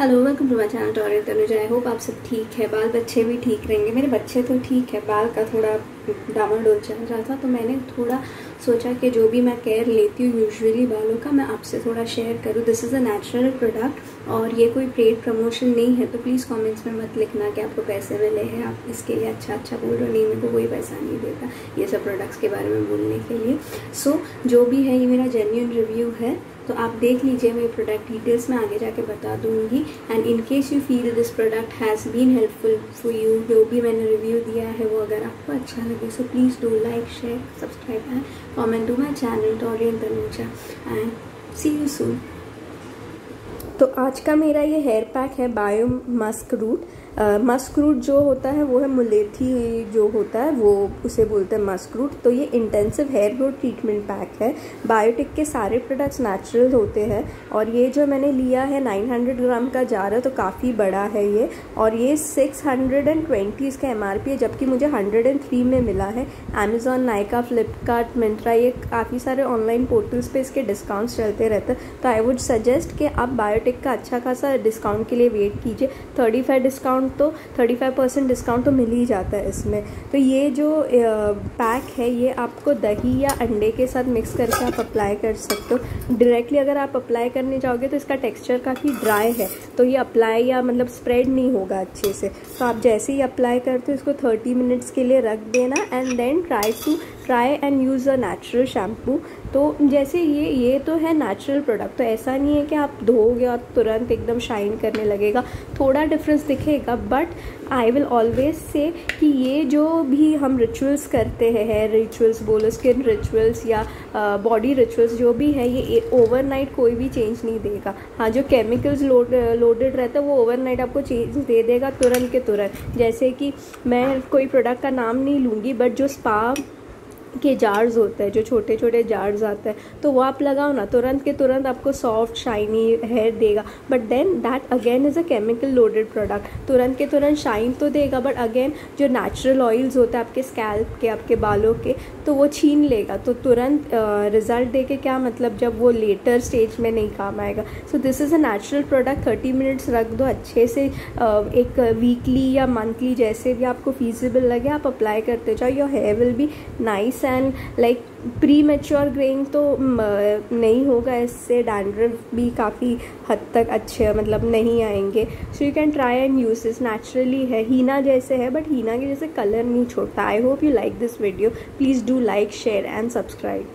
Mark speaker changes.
Speaker 1: Hello welcome to my channel टॉरियल Tanuj I hope आप सब ठीक है। बाल बच्चे भी ठीक रहेंगे। मेरे बच्चे तो ठीक है। बाल का थोड़ा डामाडोल चल रहा था तो मैंने थोड़ा सोचा कि जो भी मैं केयर लेती हूँ यूजुअली बालों का मैं आपसे थोड़ा शेयर करूँ। This is a natural product और ये कोई पेड प्रमोशन नहीं है तो प्लीज़ कमेंट्स में मत लिखना कि आपको पैसे मिले हैं। आप इसके लिए अच्छा अच्छा बोल रहे हो नहीं मेरे को कोई पैसा नहीं देता। ये सब प्रोडक्ट्स के बारे में बोलने के लिए। सो so, जो भी है ये मेरा जेन्यून रिव्यू है। तो आप देख लीजिए, मैं प्रोडक्ट डिटेल्स में आगे जाके बता दूँगी। And in case you feel this product has been helpful for you जो भी मैंने रिव्यू दिया है वो अगर आपको अच्छा लगे so please do like share subscribe and comment to my channel Taurean Tanuja and see you soon तो आज का मेरा ये हेयर पैक है bio musk root musk root जो होता है, वो है मुलेथी जो होता है, वो उसे बोलते हैं मस्क रूट तो ये intensive hair growth treatment pack है। बायोटिक के सारे प्रोडक्ट्स नेचुरल होते हैं। और ये जो मैंने लिया है 900 ग्राम का जार है तो काफ़ी बड़ा है ये। और ये 620 इसका एमआरपी है, जबकि मुझे 103 में मिला है। अमेजोन नाइका फ्लिपकार्ट मिंत्रा ये काफ़ी सारे ऑनलाइन पोर्टल्स पर इसके डिस्काउंट्स चलते रहते हैं। तो आई वुड सजेस्ट कि आप बायोटिक का अच्छा खासा डिस्काउंट के लिए वेट कीजिए। थर्टी डिस्काउंट डिस्काउंट तो 35 परसेंट डिस्काउंट तो मिल ही जाता है इसमें। तो ये जो पैक है, ये आपको दही या अंडे के साथ मिक्स करके आप अप्लाई कर सकते हो। डायरेक्टली अगर आप अप्लाई करने जाओगे तो इसका टेक्सचर काफ़ी ड्राई है। तो ये अप्लाई या मतलब स्प्रेड नहीं होगा अच्छे से। तो आप जैसे ही अप्लाई करते हो, इसको थर्टी मिनट्स के लिए रख देना and then try to try and use a natural shampoo तो जैसे ये ये तो है नेचुरल प्रोडक्ट तो ऐसा नहीं है कि आप धोगे और तुरंत एकदम शाइन करने लगेगा। थोड़ा डिफरेंस दिखेगा but I will always say कि ये जो भी हम रिचुअल्स करते हैं रिचुअल्स बोलो स्किन रिचुअल्स या बॉडी रिचुअल्स जो भी है, ये ओवरनाइट कोई भी चेंज नहीं देगा। हाँ जो केमिकल्स लोड लोडेड रहता है, वो ओवरनाइट आपको चेंज दे देगा तुरंत के तुरंत। जैसे कि मैं कोई प्रोडक्ट का नाम नहीं लूँगी बट जो स्पा के जार्स होते हैं, जो छोटे छोटे जार्स आते हैं तो वो आप लगाओ ना, तुरंत के तुरंत आपको सॉफ्ट शाइनी हेयर देगा। But then that again is a chemical loaded product तुरंत के तुरंत शाइन तो देगा बट अगेन जो नेचुरल ऑयल्स होते हैं आपके स्कैल्प के, आपके बालों के तो वो छीन लेगा। तो तुरंत रिज़ल्ट दे के क्या मतलब जब वो लेटर स्टेज में नहीं काम आएगा। So this is a natural product thirty minutes रख दो, अच्छे से एक वीकली या मंथली जैसे भी आपको फीजिबल लगे, आप अप्लाई करते जाओ। Your hair will be nice and like premature greying तो नहीं होगा इससे। डैंड्रफ भी काफ़ी हद तक अच्छे मतलब नहीं आएँगे। So you can try and use this naturally है। हीना जैसे है बट हीना के जैसे कलर नहीं छोड़ता। I hope you like this video please do like share and subscribe